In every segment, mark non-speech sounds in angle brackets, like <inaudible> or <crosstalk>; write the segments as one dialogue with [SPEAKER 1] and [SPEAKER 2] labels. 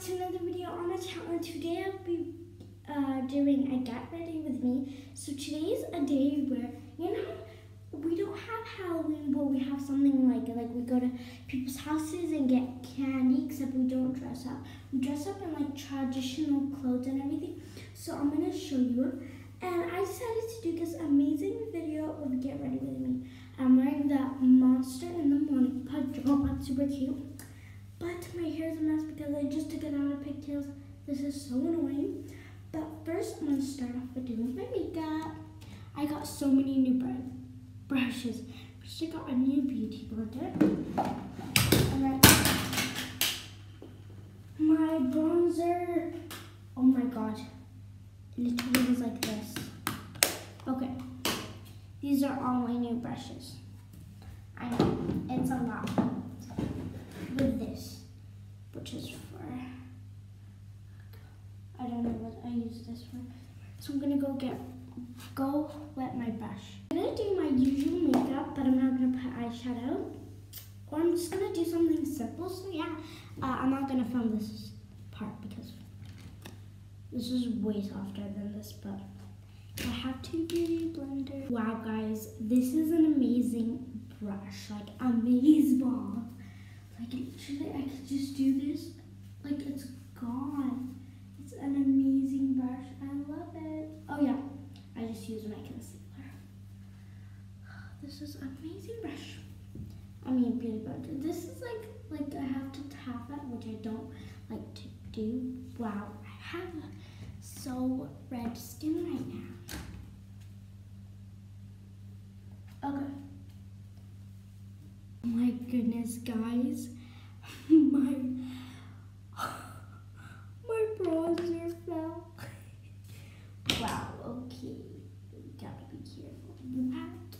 [SPEAKER 1] to another video on my channel and today I'll be uh, doing a get ready with me. So today is a day where, you know, we don't have Halloween but we have something like like we go to people's houses and get candy except we don't dress up. We dress up in like traditional clothes and everything. So I'm going to show you and I decided to do this amazing video of get ready with me. I'm wearing the monster in the morning pajama, super cute. But my hair is a mess because I just took it out of pigtails. This is so annoying. But first, I'm going to start off with doing my makeup. I got so many new br brushes. First, I got a new beauty blender. And then my bronzer. Oh my god. It literally was like this. Okay. These are all my new brushes. I know, it's a lot with this, which is for, I don't know what I use this for. So I'm gonna go get, go wet my brush. I'm gonna do my usual makeup, but I'm not gonna put eyeshadow. Or I'm just gonna do something simple, so yeah. Uh, I'm not gonna film this part because this is way softer than this, but I have two beauty blender. Wow guys, this is an amazing brush, like ball. Like literally I could just do this, like it's gone. It's an amazing brush, I love it. Oh yeah, I just used my concealer. <sighs> This is amazing brush. I mean beauty blender. This is like, like I have to tap it, which I don't like to do. Wow, I have so red skin right now. Okay. My goodness, guys. <laughs> my <sighs> my bronzer fell. <laughs> wow, okay. We gotta be careful that.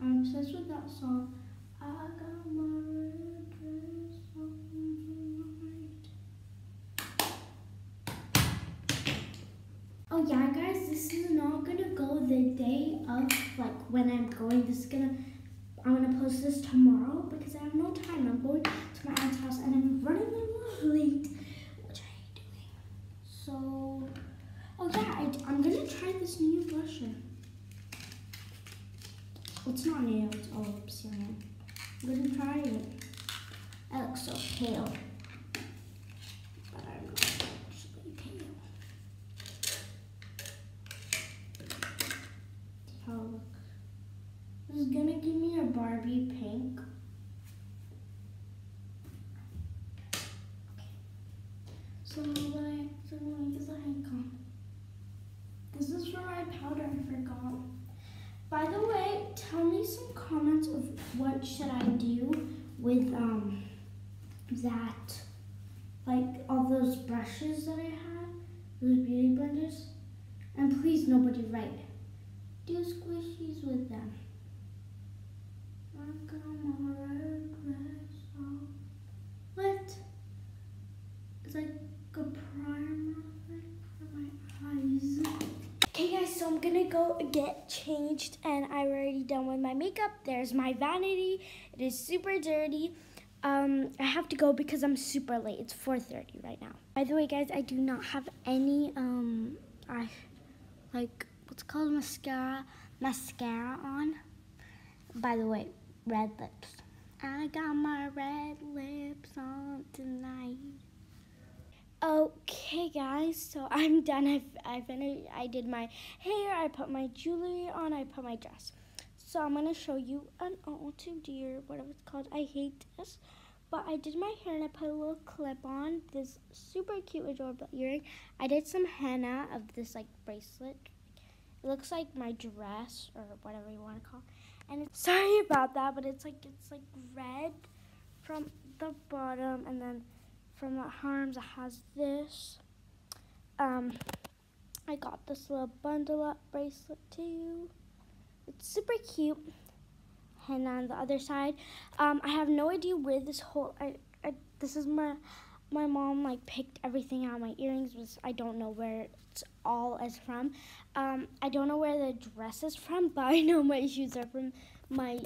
[SPEAKER 1] I'm obsessed with that song. I got my red dress on tonight. Yeah, guys, this is not gonna go the day of like when I'm going. This is gonna I'm gonna post this tomorrow because I have no time. I'm going to my aunt's house and I'm running a little late, which I hate doing. So, oh yeah, I, I'm gonna try this new blusher. It's not new, it's all serum. I'm gonna try it. It looks so pale. But I'm not actually pale. How it look. This is gonna give me a Barbie pink. So what I so a hand. This is for my powder, I forgot. By the way, tell me some comments of what should I do with um that like all those brushes that I had, those beauty blenders. And please nobody write. Do squishies with them. I got my red dress on. What? It's like a primer for my eyes. Okay guys, so I'm gonna go get changed and I'm already done with my makeup. There's my vanity. It is super dirty. Um, I have to go because I'm super late. It's 4.30 right now. By the way guys, I do not have any, um, I, like, what's called mascara, mascara on. By the way, red lips. I got my red lips on tonight. Okay, guys, so I'm done. I I finished. I did my hair. I put my jewelry on. I put my dress. So I'm gonna show you an oh dear, whatever it's called. I hate this, but I did my hair and I put a little clip on. This super cute, adorable earring. I did some henna of this like bracelet. It looks like my dress or whatever you want to call. It. And it's sorry about that, but it's like it's like red from the bottom and then from the arms it has this. Um, I got this little bundle up bracelet too. It's super cute. And on the other side, um, I have no idea where this whole. I, I this is my my mom like picked everything out. My earrings was I don't know where it's all is from. Um, I don't know where the dress is from, <laughs> but I know my shoes are from my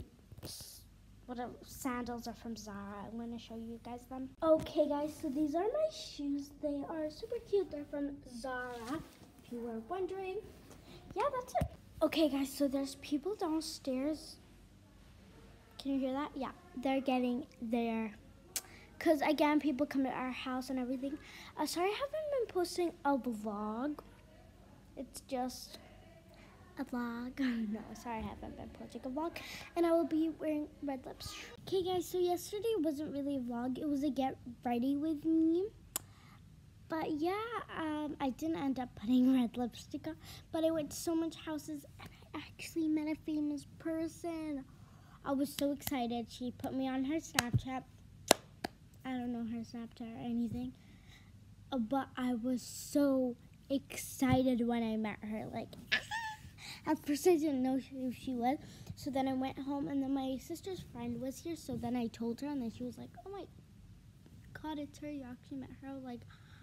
[SPEAKER 1] what sandals are from Zara. I'm to show you guys them. Okay, guys, so these are my shoes. They are super cute. They're from Zara, if you were wondering. Yeah, that's it. Okay, guys, so there's people downstairs. Can you hear that? Yeah, they're getting their because again people come to our house and everything. Uh, sorry i haven't been posting a vlog. It's just a vlog. <laughs> No sorry i haven't been posting a vlog. And i will be wearing red lips. Okay guys so yesterday wasn't really a vlog. It was a get ready with me. But yeah um, i didn't end up putting <laughs> red lipstick on. But i went to so much houses and i actually met a famous person. I was so excited. She put me on her snapchat I don't know her Snapchat or anything. Uh, but I was so excited when I met her. Like, <laughs> at first I didn't know who she was. So then I went home and then my sister's friend was here. So then I told her and then she was like, oh my God, it's her. You actually met her. I was like,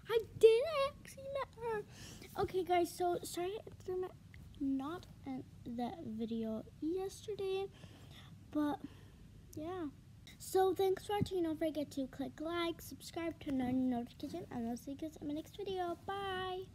[SPEAKER 1] I did. I actually met her. Okay, guys. So sorry they're not in that video yesterday. But yeah. So thanks for watching. Don't forget to click like, subscribe, turn on your notification, and I'll see you guys in my next video. Bye!